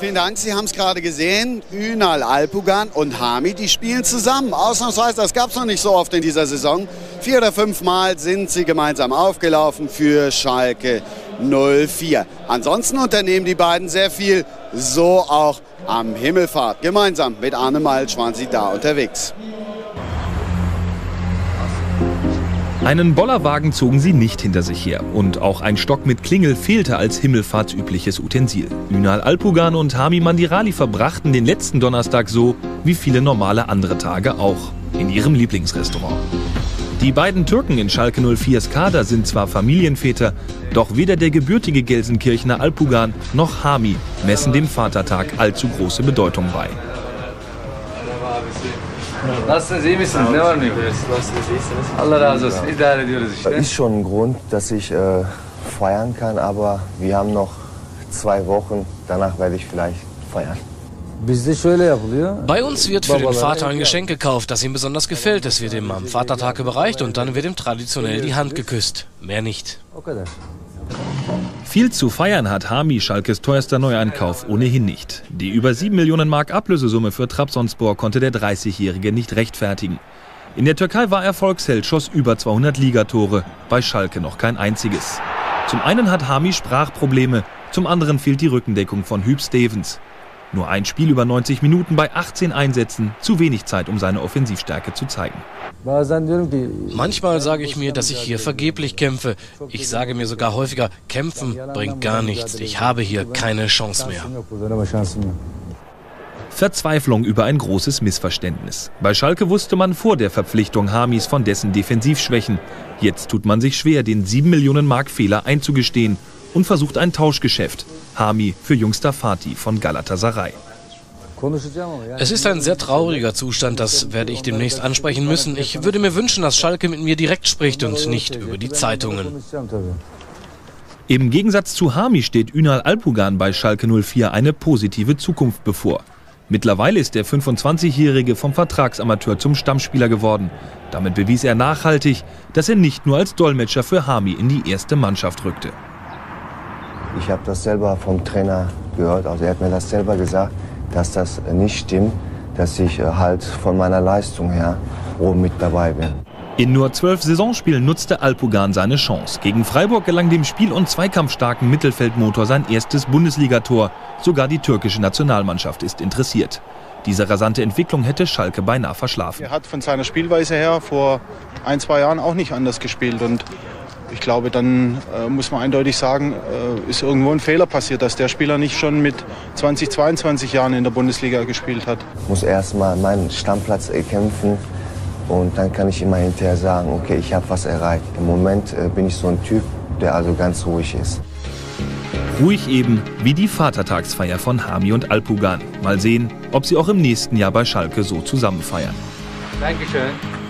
Vielen Dank, Sie haben es gerade gesehen. Ünal Alpugan und Hami, die spielen zusammen. Ausnahmsweise, das gab es noch nicht so oft in dieser Saison. Vier oder fünf Mal sind sie gemeinsam aufgelaufen für Schalke 04. Ansonsten unternehmen die beiden sehr viel, so auch am Himmelfahrt. Gemeinsam mit Arne Malsch waren sie da unterwegs. Einen Bollerwagen zogen sie nicht hinter sich her. Und auch ein Stock mit Klingel fehlte als himmelfahrtsübliches Utensil. Ünal Alpugan und Hami Mandirali verbrachten den letzten Donnerstag so, wie viele normale andere Tage auch, in ihrem Lieblingsrestaurant. Die beiden Türken in Schalke 04s Kader sind zwar Familienväter, doch weder der gebürtige Gelsenkirchener Alpugan noch Hami messen dem Vatertag allzu große Bedeutung bei. Nasılsınız, iyi misiniz? Ne var ne yok? Allah razı olsun. İdare ediyoruz işte. Ist schon ein Grund, dass ich äh, feiern kann, aber wir haben noch zwei Wochen. Danach werde ich vielleicht feiern. Bei uns wird für den Vater ein Geschenk gekauft, das ihm besonders gefällt. Es wird ihm am Vatertag überreicht und dann wird ihm traditionell die Hand geküsst. Mehr nicht. O kadar. Viel zu feiern hat Hami Schalkes teuerster Neueinkauf ohnehin nicht. Die über 7 Millionen Mark Ablösesumme für Trabzonspor konnte der 30-Jährige nicht rechtfertigen. In der Türkei war er Volksheld, schoss über 200 Ligatore, bei Schalke noch kein einziges. Zum einen hat Hami Sprachprobleme, zum anderen fehlt die Rückendeckung von Hüb Stevens. Nur ein Spiel über 90 Minuten bei 18 Einsätzen, zu wenig Zeit, um seine Offensivstärke zu zeigen. Manchmal sage ich mir, dass ich hier vergeblich kämpfe. Ich sage mir sogar häufiger, kämpfen bringt gar nichts. Ich habe hier keine Chance mehr. Verzweiflung über ein großes Missverständnis. Bei Schalke wusste man vor der Verpflichtung Hamis von dessen Defensivschwächen. Jetzt tut man sich schwer, den 7 Millionen Mark Fehler einzugestehen und versucht ein Tauschgeschäft. Hami für Jungster Fatih von Galatasaray. Es ist ein sehr trauriger Zustand, das werde ich demnächst ansprechen müssen. Ich würde mir wünschen, dass Schalke mit mir direkt spricht und nicht über die Zeitungen. Im Gegensatz zu Hami steht Ünal Alpugan bei Schalke 04 eine positive Zukunft bevor. Mittlerweile ist der 25-Jährige vom Vertragsamateur zum Stammspieler geworden. Damit bewies er nachhaltig, dass er nicht nur als Dolmetscher für Hami in die erste Mannschaft rückte. Ich habe das selber vom Trainer gehört, also er hat mir das selber gesagt, dass das nicht stimmt, dass ich äh, halt von meiner Leistung her oben mit dabei bin. In nur zwölf Saisonspielen nutzte Alpugan seine Chance. Gegen Freiburg gelang dem spiel- und zweikampfstarken Mittelfeldmotor sein erstes Bundesligator. Sogar die türkische Nationalmannschaft ist interessiert. Diese rasante Entwicklung hätte Schalke beinahe verschlafen. Er hat von seiner Spielweise her vor ein, zwei Jahren auch nicht anders gespielt. Und ich glaube, dann äh, muss man eindeutig sagen, äh, ist irgendwo ein Fehler passiert, dass der Spieler nicht schon mit 20, 22 Jahren in der Bundesliga gespielt hat. Muss erstmal meinen Stammplatz erkämpfen und dann kann ich immer hinterher sagen, okay, ich habe was erreicht. Im Moment äh, bin ich so ein Typ, der also ganz ruhig ist. Ruhig eben wie die Vatertagsfeier von Hami und Alpugan. Mal sehen, ob sie auch im nächsten Jahr bei Schalke so zusammen feiern. Dankeschön.